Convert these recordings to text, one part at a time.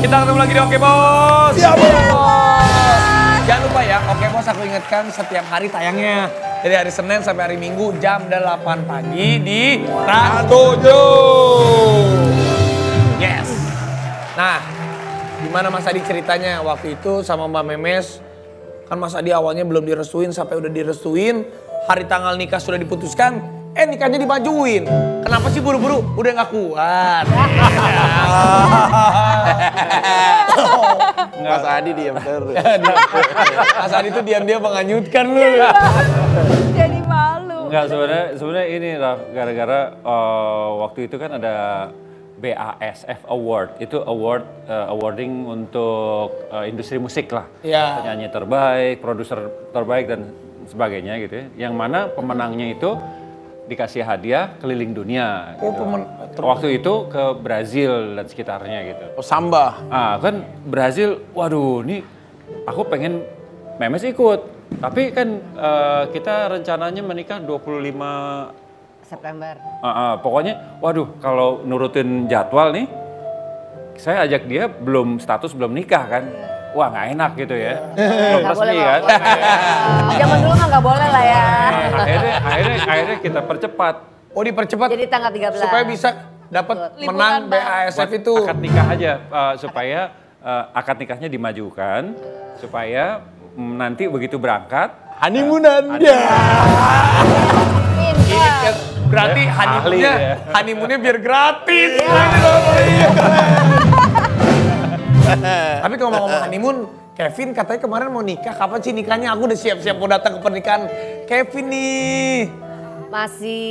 Kita ketemu lagi di Oke Bos. Iya Bos. Jangan lupa ya, Oke Bos aku ingatkan setiap hari tayangnya. Dari hari Senin sampai hari Minggu jam 8 pagi di Trans 7. Yes. Nah, gimana Mas Adi ceritanya waktu itu sama Mbak Memes? Kan Mas Adi awalnya belum direstuin sampai udah direstuin. Hari tanggal nikah sudah diputuskan, eh nikahnya dimajuin. Kenapa sih buru-buru? Udah nggak kuat. Mas Adi diam terus. Mas Adi tuh diam-diam menganyutkan lu. Jadi malu. Enggak sebenarnya sebenarnya ini gara-gara eh, waktu itu kan ada BASF Award itu award eh, awarding untuk eh, industri musik lah Iya. penyanyi terbaik produser terbaik dan sebagainya gitu ya yang mana pemenangnya itu dikasih hadiah keliling dunia Oh, gitu. pemen- waktu itu ke Brazil dan sekitarnya gitu Oh, Samba. Ah kan Brazil, waduh nih aku pengen Memes ikut. Tapi kan eh, kita rencananya menikah 25 September. ah, ah, pokoknya waduh kalau nurutin jadwal nih saya ajak dia belum status belum nikah kan. Wah nggak enak gitu ya. belum Nggak resmi boleh, kan. Zaman dulu mah nggak boleh lah ya. Nah, akhirnya akhirnya akhirnya kita percepat Oh dipercepat Jadi tanggal 13. supaya bisa dapat menang. BASF itu. akad nikah aja eh, supaya eh, akad nikahnya dimajukan supaya nanti begitu berangkat Honeymoonan dia. Berarti Ya, honeymoonnya, honeymoonnya biar gratis. Tapi kalau mau ngomong honeymoon, Kevin katanya kemarin mau nikah. Kapan sih nikahnya? Aku udah siap-siap mau datang ke pernikahan Kevin nih. Masih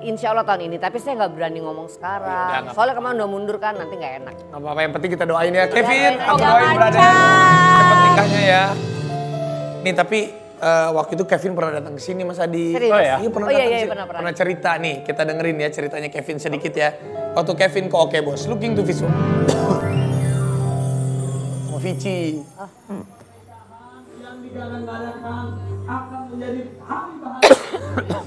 insya Allah tahun ini, tapi saya nggak berani ngomong Ya, sekarang. nggak Soalnya kemarin udah mundur kan, nanti nggak enak. Gak apa-apa, yang penting kita doain ya. Kevin, doain, aku semoga doain berada cepat nikahnya ya. Nih tapi eh, waktu itu Kevin pernah datang ke sini Mas Adi. Serius? Oh ya? Iya pernah Oh iya, datang iya, sih. pernah, pernah. cerita nih, kita dengerin ya ceritanya Kevin sedikit ya. Waktu Kevin ke Oke Bos, looking to visual. Vici. yang digadang-gadangkan akan menjadi hari bahagia.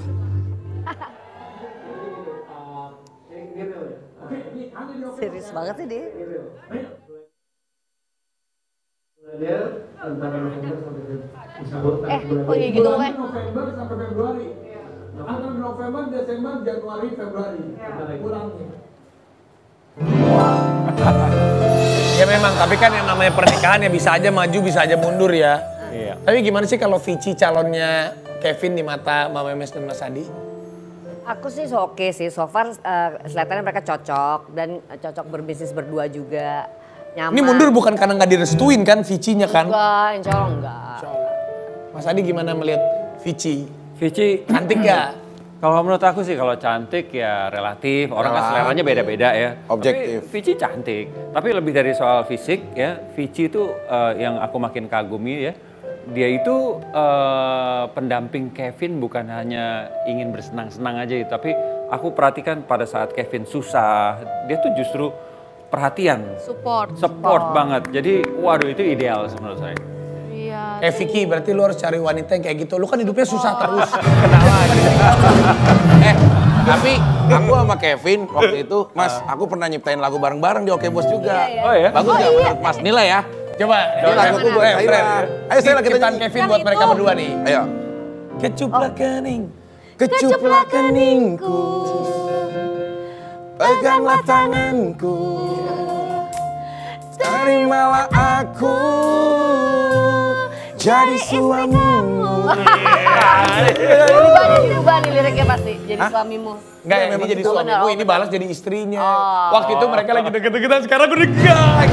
Serius banget sih dia. antara November sampai Februari. Eh, oh iya gitu, Weh. November sampai Februari. Antara November, Desember, Januari, Februari. Ulangnya. Memang, tapi kan yang namanya pernikahan ya bisa aja maju, bisa aja mundur ya. Iya. Tapi gimana sih kalau Vici calonnya Kevin di mata Mbak Memes dan Mas Adi? Aku sih so oke sih, so far eh, kelihatannya mereka cocok dan cocok berbisnis berdua juga. Nyaman. Ini mundur bukan karena nggak direstuin kan Vicinya kan? Enggak, insya Allah enggak. Mas Adi gimana melihat Vici? Vici Cantik gak? Kalau menurut aku sih kalau cantik ya relatif, orang kan seleranya beda-beda ya. Objektif. Tapi Vici cantik, tapi lebih dari soal fisik ya, Vici itu eh, yang aku makin kagumi ya. Dia itu eh, pendamping Kevin bukan hanya ingin bersenang-senang aja itu, tapi aku perhatikan pada saat Kevin susah, dia tuh justru perhatian, support. support banget. Jadi waduh itu ideal menurut saya. Iya. Eh Vicky, berarti lu harus cari wanita yang kayak gitu. Lu kan hidupnya susah terus. Eh, tapi aku sama Kevin waktu itu, Mas, aku pernah nyiptain lagu bareng-bareng di Oke Bos juga. Oh ya? Bagus nggak menurut Mas nilai ya? Coba, Ini laguku buat eh, Saira. Fred. Ayo, kita Ciptaan nyanyi. Kevin buat mereka berdua nih. Ayo. Kecuplah kening. Kecuplah keningku, peganglah tanganku, terimalah aku jadi suamimu. Berubah nih, berubah nih liriknya pasti. Jadi suamimu. Enggak, Iya, ini memang jadi oh, ini bener. balas jadi istrinya. Oh. Waktu itu mereka lagi deket-deketan, sekarang udah enggak.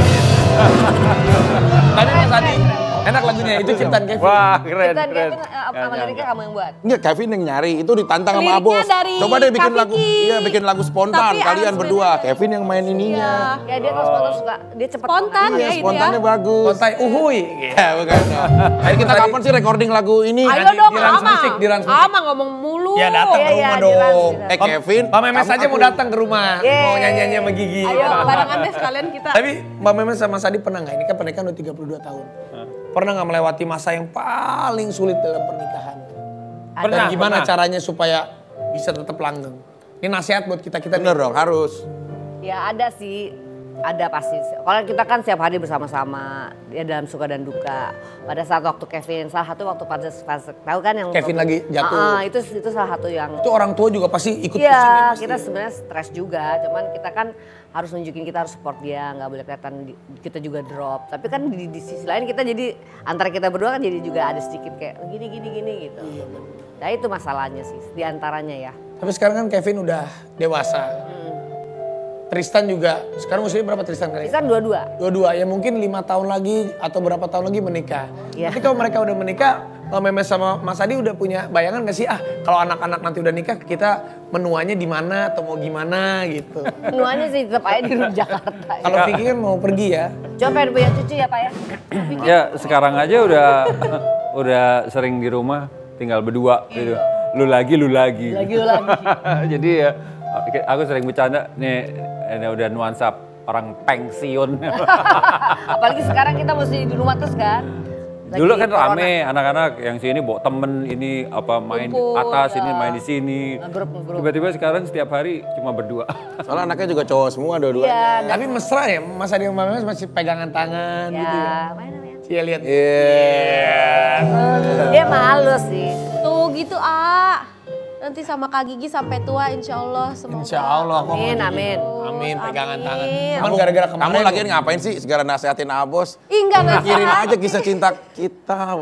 Tadi Mas Adi, enak lagunya, itu ciptaan Kevin. Wah keren Kita keren. Kevin, eh, sama liriknya kamu yang buat. Enggak, Kevin yang nyari, itu ditantang sama Abos. dari Coba deh bikin lagu, iya bikin lagu spontan Tapi kalian berdua. Kevin yang main ininya. Ya dia kalau spontan suka, dia cepet. Spontan banget. ya Iya, itu spontannya ya. bagus. Kontai uhuy. Ya, bukan. Ayo kita kapan sih recording lagu ini? Ayo dong di Rans Ama. Musik, di Rans Musik. Ama ngomong mulu. Ya datang ke Iya, iya, rumah dong. Eh Kevin, Mbak Memes aja mau datang ke rumah, mau nyanyi-nyanyi sama Gigi. Ayo barengan deh sekalian kita. Tapi Mbak Memes sama Sadi pernah nggak? Ini kan pernikahan udah 32 tahun. Pernah nggak melewati masa yang paling sulit dalam pernikahan? Dan Pernah, gimana pernah. caranya supaya bisa tetap langgeng? Ini nasihat buat kita-kita nih. Bener dong, harus. Ya ada sih. Ada pasti. Kalau kita kan setiap hari bersama-sama, dia dalam suka dan duka. Pada saat waktu Kevin, salah satu waktu pada fase tahu kan yang Kevin lagi jatuh. Ah, ah, itu itu salah satu yang Itu orang tua juga pasti ikut ya Iya, pasti. kita sebenarnya stres juga, cuman kita kan harus nunjukin kita harus support dia, nggak boleh kelihatan di- kita juga drop. Tapi kan di, di sisi lain kita jadi antara kita berdua kan jadi juga ada sedikit kayak gini gini gini gitu. Iya, Nah itu masalahnya sih, di antaranya ya. Tapi sekarang kan Kevin udah dewasa. Tristan juga, sekarang usianya berapa Tristan kali? Kan dua-dua. Dua-dua, ya mungkin lima tahun lagi atau berapa tahun lagi menikah. Iya. Tapi kalau mereka udah menikah, Mbak Memes sama Mas Adi udah punya bayangan gak sih? Ah, kalau anak-anak nanti udah nikah, kita menuanya di mana atau mau gimana gitu. Nuanya sih tetap aja di Jakarta. Kalau Vicky kan mau pergi ya. Coba pengen punya cucu ya Pak ya? Ya sekarang aja udah udah sering di rumah tinggal berdua gitu. Lu lagi, lu lagi. Lagi lu lagi. Jadi ya aku sering bercanda nih ini udah nuansa orang pensiun. Apalagi sekarang kita mesti di rumah terus kan. Lagi Dulu kan corona. rame anak-anak yang sini bawa temen ini apa main di Kumpul, atas ya. ini main di sini. Tiba-tiba sekarang setiap hari cuma berdua. Soalnya anaknya juga cowok semua dua-duanya. Iya, dan- Tapi mesra ya, Mas Adi sama Mbak Memes masih pegangan tangan gitu ya. ya, main main. Iya lihat. Dia malu sih. Tuh gitu, A. Nanti sama Kak Gigi sampai tua insya Allah semoga. Insya Allah. Amin, mau amin. Amin, pegangan tangan. Amin. Cuman gara-gara Kamu lagi ngapain sih segala nasehatin Abos? Ih, enggak. Pikirin aja kisah cinta kita.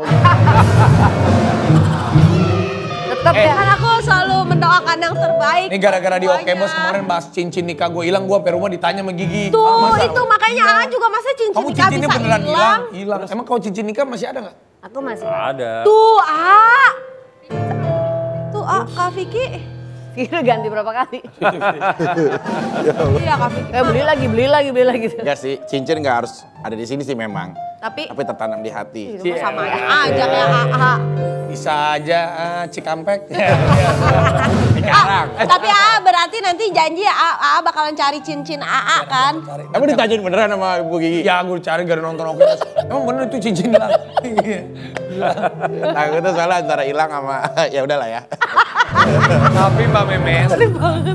Tetap Eh. ya. Kan aku selalu mendoakan yang terbaik. Ini gara-gara di Oke. Bos kemarin bahas cincin nikah gue hilang, gue sampai rumah ditanya sama Gigi. Tuh, "Ah, masa- itu makanya A juga masa cincin Kamu nikah cincinnya bisa beneran hilang. hilang? Emang kalau cincin nikah masih ada nggak? Aku masih. Ada. Tuh, A. Tuh, A, Kak Vicky. Kira ganti berapa kali? Iya, Kak Vicky. Eh beli lagi, beli lagi, beli lagi. Enggak sih, cincin nggak harus ada di sini sih memang. Tapi Tapi tertanam di hati. itu mah sama aja kayak A. Bisa aja ah, Cikampek. A, tapi A berarti nanti janji ya A, A bakalan cari cincin AA kan? Kamu ditanyain beneran sama Bu Gigi? ya gue cari gara nonton Bos. Emang bener itu cincin hilang? Iya. Takutnya soalnya antara hilang sama ya udahlah ya. Tapi Mbak Memes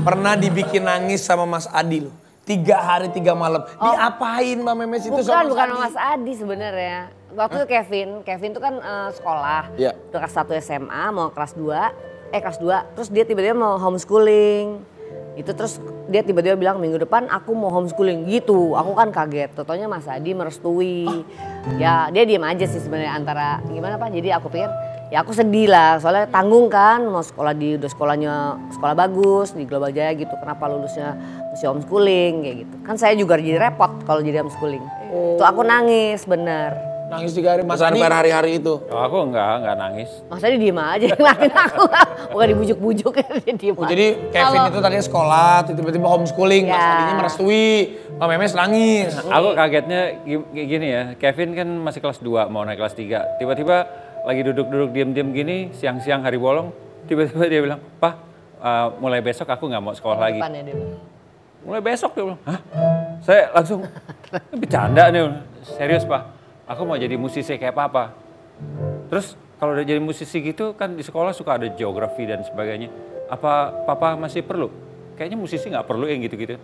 pernah dibikin nangis sama Mas Adi loh. Tiga hari tiga malam. Diapain Mbak Memes itu Bukan, sama bukan Mas Adi? Mas Adi sebenarnya. Waktu itu Kevin, Kevin itu kan eh, sekolah. Iya. Udah kelas 1 SMA, mau kelas 2. Eh kelas 2, terus dia tiba-tiba mau homeschooling. Itu terus dia tiba-tiba bilang minggu depan aku mau homeschooling gitu. Aku kan kaget. Totonya Mas Adi merestui. Ya dia diem aja sih sebenarnya antara gimana Pak. Jadi aku pikir ya aku sedih lah soalnya tanggung kan mau sekolah di udah sekolahnya sekolah bagus di Global Jaya gitu kenapa lulusnya mesti homeschooling kayak gitu kan saya juga jadi repot kalau jadi homeschooling tuh aku nangis bener Nangis tiga hari Mas Masa Adi. per hari-hari itu. Oh, aku enggak, enggak nangis. Mas Adi diem aja ngeliatin aku bukan dibujuk-bujuk dia diem Oh, aja. jadi Kevin itu tadinya sekolah, tiba-tiba homeschooling, Mas Ya. Adinya merestui, Mbak Memes nangis. Aku kagetnya gi- gi- gini ya, Kevin kan masih kelas 2 mau naik kelas 3. Tiba-tiba lagi duduk-duduk diam-diam gini, siang-siang hari bolong, tiba-tiba dia bilang, "Pak, eh, mulai besok aku nggak mau sekolah lagi." Depan ya dia. Mulai besok dia bilang, "Hah?" Saya langsung "Ini bercanda nih. Serius, Pak. Aku mau jadi musisi kayak Papa. Terus kalau udah jadi musisi gitu kan di sekolah suka ada geografi dan sebagainya. Apa Papa masih perlu? Kayaknya musisi nggak perlu yang gitu-gitu.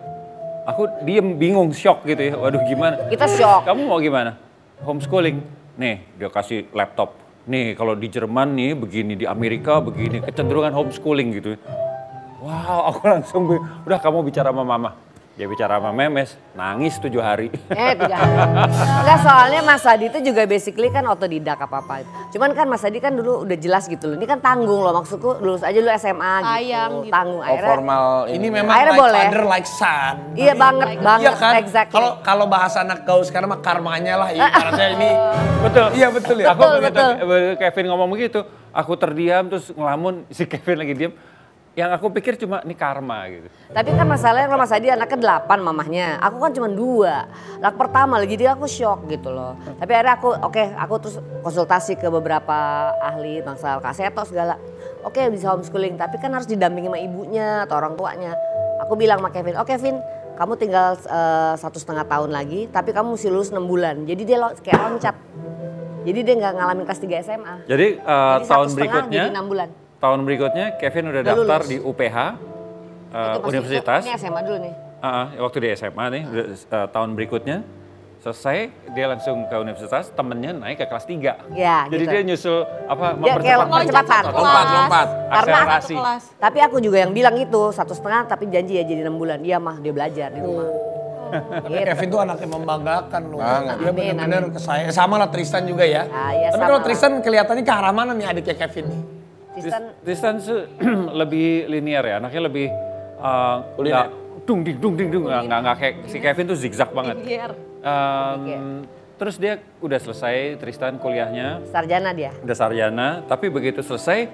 Aku diem bingung, shock gitu ya. Waduh gimana? Kita shock. Kamu mau gimana? Homeschooling. Nih, dia kasih laptop. Nih, kalau di Jerman nih begini, di Amerika begini. Kecenderungan homeschooling gitu. Wow, aku langsung, udah kamu bicara sama mama. Dia bicara sama Memes, nangis tujuh hari. Eh tiga hari. Enggak soalnya Mas Adi itu juga basically kan otodidak apa-apa. Cuman kan Mas Adi kan dulu udah jelas gitu loh. Ini kan tanggung loh maksudku lulus aja lu SMA gitu. Sayang gitu. Tanggung Oh akhirnya. formal Ini ini. memang Akhirnya like boleh. father like son. Iya banget, banget. Iya kan? Exactly. Kalau kalau bahasa anak gaul sekarang mah karmanya lah ibaratnya ini. Betul. Iya betul ya. Aku Betul, begitu betul. Kevin ngomong begitu, aku terdiam terus ngelamun, si Kevin lagi diam. Yang aku pikir cuma ini karma gitu. Tapi kan masalahnya kalau Mas Adi anaknya delapan mamahnya. Aku kan cuma dua. Anak pertama lagi jadi aku shock gitu loh. Tapi akhirnya aku oke aku terus konsultasi ke beberapa ahli bangsa kaseto segala. Oke bisa homeschooling tapi kan harus didampingi sama ibunya atau orang tuanya. Aku bilang sama Kevin, oke Kevin kamu tinggal eh, satu setengah tahun lagi tapi kamu mesti lulus enam bulan. Jadi dia lo- kayak loncat. Jadi dia nggak ngalamin kelas 3 SMA. Jadi, eh, Jadi tahun berikutnya, jadi enam bulan. Tahun berikutnya Kevin udah Udah daftar lulus. di UPH, eh, Itu pasti- universitas. Ini SMA dulu nih. Ah, waktu di SMA nih, udah, eh, tahun berikutnya selesai dia langsung ke universitas, temennya naik ke kelas 3. Ya, Jadi gitu. dia nyusul apa Dia mempercepat percepatan. Lompat, kelas. lompat. Karena akselerasi. Satu kelas. Tapi aku juga yang bilang itu satu setengah tapi janji ya jadi enam bulan. Iya mah dia belajar di rumah. Tapi Gitu. Kevin tuh anaknya membanggakan loh. Banget. Dia ke saya. Sama lah Tristan juga ya. Ah, iya, Tapi sama kalau lah. Tristan kelihatannya ke arah mana nih adiknya Kevin nih? Tristan Tristan tuh lebih linear ya, anaknya lebih uh, Kuliner. nggak dung ding dung ding dung nggak nggak nggak kayak si Kevin tuh zigzag banget. Linear. Um, terus dia udah selesai Tristan kuliahnya, sarjana dia. udah sarjana, tapi begitu selesai,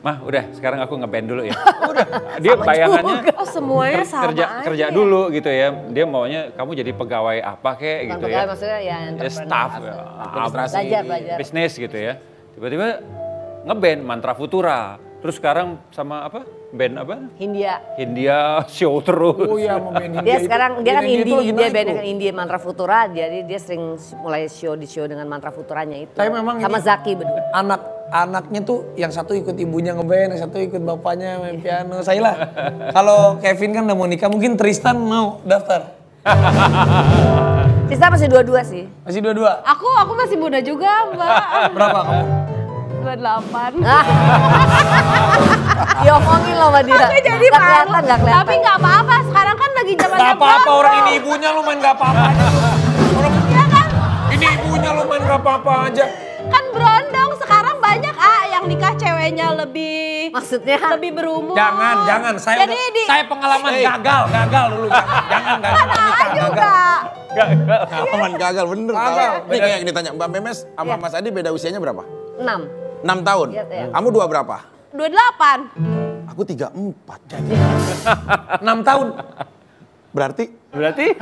mah udah sekarang aku ngeband dulu ya. udah, dia bayangannya Oh semuanya sama kerja aja kerja dulu gitu ya. Dia maunya kamu jadi pegawai apa kek Bukan gitu pegawai, ya. maksudnya ya Ya, staff, ya, Administrasi. Belajar, belajar. bisnis gitu ya. Tiba-tiba ngeband Mantra Futura. Terus sekarang sama apa? Band apa? Hindia. India show terus. Oh iya mau main India Dia itu. sekarang dia kan India itu indie, lagi dia naik bandnya tuh. kan indie Mantra Futura, jadi dia sering mulai show di show dengan Mantra Futuranya itu. Tapi memang sama ini- Zaki berdua. Anak anaknya tuh yang satu ikut ibunya ngeband, yang satu ikut bapaknya main piano. Saya lah. Kalau Kevin kan udah mau nikah, mungkin Tristan mau daftar. Tristan masih dua-dua sih. Masih dua-dua. Aku aku masih muda juga mbak. Berapa kamu? 28. Diomongin loh sama dia. Tapi jadi Nggak malu. kelihatan, nggak kelihatan. Tapi nggak apa-apa. Sekarang kan lagi zaman Gak apa-apa orang ini ibunya lu main gak apa-apa aja. Orang ini ibunya lu main gak apa-apa aja. Kan berondong. Sekarang banyak ah yang nikah ceweknya lebih Maksudnya lebih berumur. Jangan, jangan. Saya Jadi udah- di- saya pengalaman gagal, gagal dulu. Jangan, Nah nikah, juga. gagal. Pengalaman gagal bener. Gagal. Nih kayak ditanya Mbak Memes sama Mas Adi beda usianya berapa? enam. 6 tahun. Iya, iya. Kamu dua berapa? 28. Aku 34. 6 tahun. Berarti Berarti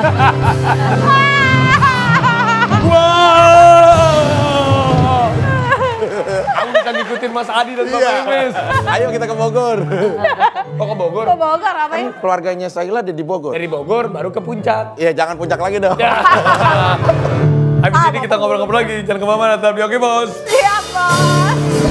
Wow. Kamu bisa ngikutin Mas Adi dan Bapak Memes. Ayo kita ke Bogor. Oh ke Bogor? Ke Bogor apa ya? Kan keluarganya Saila ada di Bogor. Dari Bogor baru ke puncak. Iya jangan puncak lagi dong. Habis ini kita ngobrol-ngobrol lagi. Jangan ke mana-mana, tetap di Oke Bos. Siap bos.